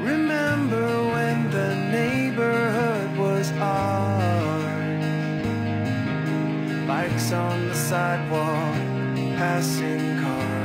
Remember when the neighborhood was ours? Bikes on the sidewalk, passing cars.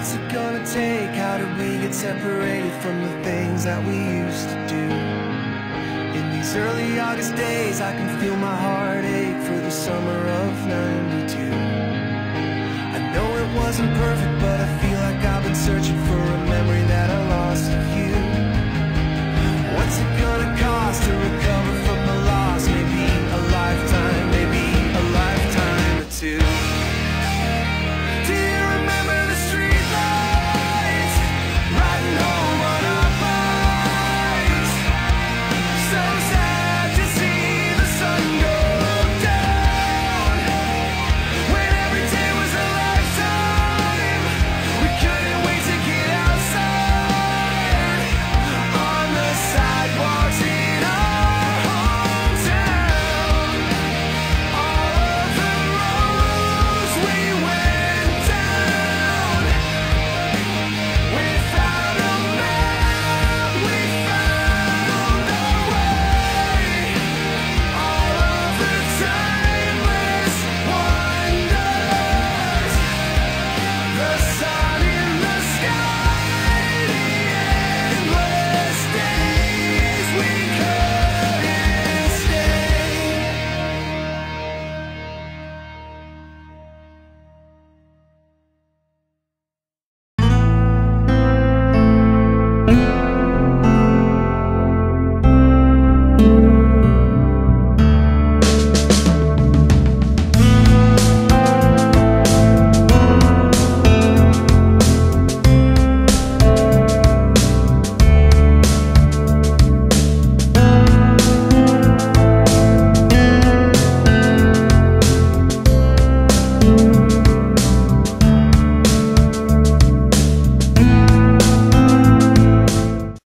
What's it gonna take? How do we get separated from the things that we used to do? In these early August days, I can feel my heart ache for the summer of 92. I know it wasn't perfect, but I feel like I've been searching